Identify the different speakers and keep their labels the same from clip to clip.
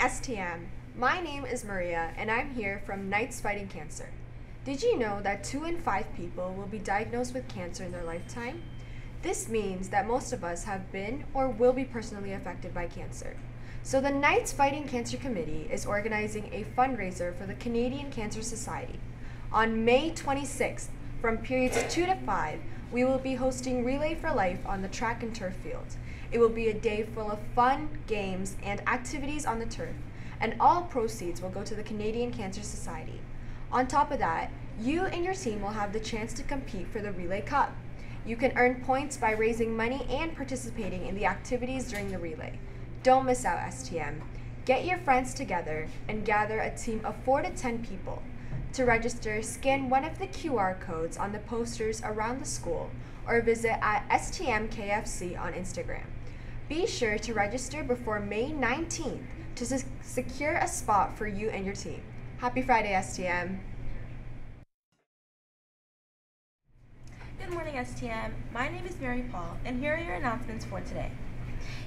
Speaker 1: STM. My name is Maria, and I'm here from Knights Fighting Cancer. Did you know that two in five people will be diagnosed with cancer in their lifetime? This means that most of us have been or will be personally affected by cancer. So, the Knights Fighting Cancer Committee is organizing a fundraiser for the Canadian Cancer Society. On May 26th, from periods 2 to 5, we will be hosting Relay for Life on the track and turf field. It will be a day full of fun, games, and activities on the turf, and all proceeds will go to the Canadian Cancer Society. On top of that, you and your team will have the chance to compete for the Relay Cup. You can earn points by raising money and participating in the activities during the relay. Don't miss out, STM. Get your friends together and gather a team of 4 to 10 people. To register, scan one of the QR codes on the posters around the school or visit at STMKFC on Instagram. Be sure to register before May 19th to se- secure a spot for you and your team. Happy Friday, STM!
Speaker 2: Good morning, STM. My name is Mary Paul, and here are your announcements for today.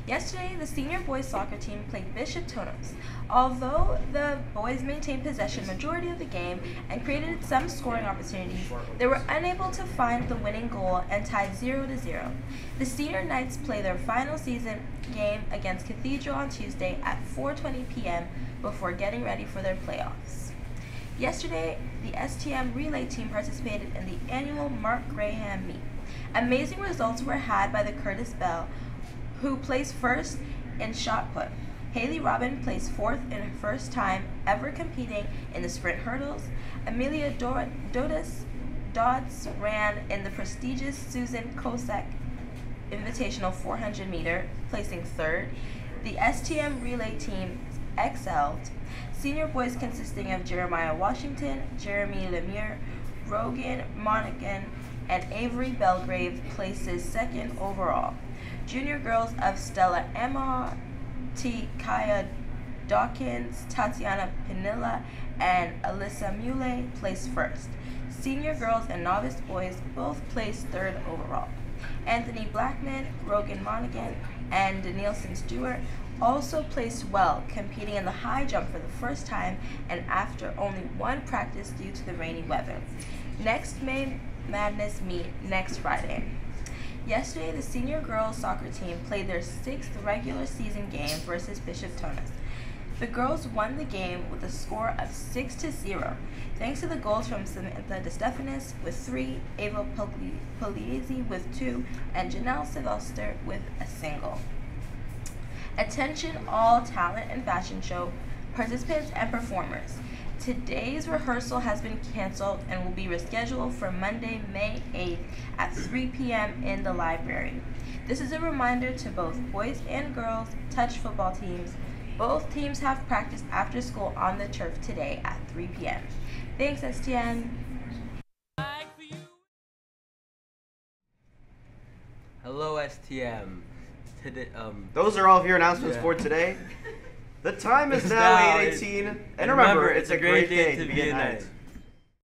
Speaker 2: Yesterday, the senior boys soccer team played Bishop Tonnos. Although the boys maintained possession majority of the game and created some scoring opportunities, they were unable to find the winning goal and tied 0 to 0. The senior Knights play their final season game against Cathedral on Tuesday at 4:20 p.m. before getting ready for their playoffs. Yesterday, the STM relay team participated in the annual Mark Graham meet. Amazing results were had by the Curtis Bell, who placed first in shot put. Haley Robin placed fourth in her first time ever competing in the sprint hurdles. Amelia Do- Dodis Dodds ran in the prestigious Susan Kosek Invitational 400 meter, placing third. The STM relay team excelled. Senior boys consisting of Jeremiah Washington, Jeremy Lemire, Rogan Monaghan, and Avery Belgrave places second overall. Junior girls of Stella Emma, T. Kaya Dawkins, Tatiana Pinilla, and Alyssa Mule placed first. Senior girls and novice boys both placed third overall. Anthony Blackman, Rogan Monaghan, and Danielson Stewart also placed well, competing in the high jump for the first time and after only one practice due to the rainy weather. Next May Madness meet next Friday. Yesterday, the senior girls soccer team played their sixth regular season game versus Bishop Tonnos. The girls won the game with a score of 6 to 0, thanks to the goals from Samantha DeStefanis with 3, Ava Pugliese with 2, and Janelle Sylvester with a single. Attention all talent and fashion show participants and performers. Today's rehearsal has been canceled and will be rescheduled for Monday, May 8th at 3 p.m. in the library. This is a reminder to both boys and girls touch football teams. Both teams have practice after school on the turf today at 3 p.m. Thanks, STN.
Speaker 3: Hello, STM. Today, um,
Speaker 4: Those are all of your announcements
Speaker 3: Yeah.
Speaker 4: for today. The time is now
Speaker 3: now
Speaker 4: 8:18, and remember, it's a great day to be a knight.